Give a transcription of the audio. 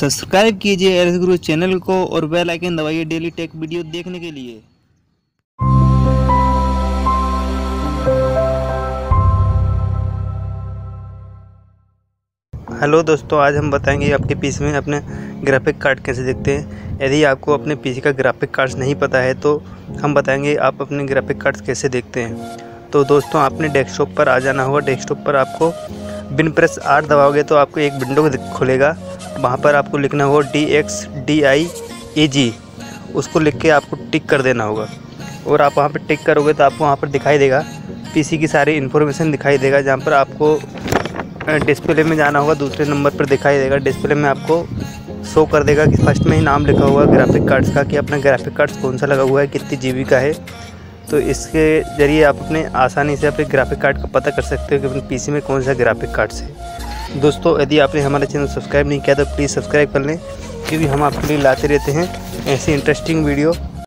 Subscribe कीजिए L गुरु channel को और बेल आइकन दबाइए डेली टेक वीडियो देखने के लिए। हेलो दोस्तों, आज हम बताएँगे आपके पीसी में अपने ग्राफिक कार्ड कैसे देखते हैं। यदि आपको अपने पीसी का ग्राफिक कार्ड नहीं पता है तो हम बताएँगे आप अपने ग्राफिक कार्ड कैसे देखते हैं। तो दोस्तों, आपने डेस्कटॉप पर आ जाना होगा। डेस्कटॉप पर आपको बिन प्रेस आर दबाओगे तो आपको एक विंडो खुलेगा। वहाँ पर आपको लिखना होगा D X D I A G उसको लिख के आपको टिक कर देना होगा। और आप वहाँ पर टिक करोगे तो आपको वहाँ पर दिखाई देगा। पीसी की सारी इन्फॉर्मेशन दिखाई देगा, जहाँ पर आपको डिस्प्ले में जाना होगा, दूसरे नंबर पर दिखाई देगा। डिस्प्ले में आपको शो कर देगा कि फ़र्स्ट में ही नाम लिखा हुआ ग्राफिक कार्ड्स का, कि अपना ग्राफिक कार्ड्स कौन सा लगा हुआ है, कितनी जीबी का है। तो इसके ज़रिए आप अपने आसानी से अपने ग्राफिक कार्ड का पता कर सकते हो कि अपने पीसी में कौन सा ग्राफिक कार्ड्स है। दोस्तों, यदि आपने हमारा चैनल सब्सक्राइब नहीं किया तो प्लीज़ सब्सक्राइब कर लें, क्योंकि हम आपके लिए लाते रहते हैं ऐसी इंटरेस्टिंग वीडियो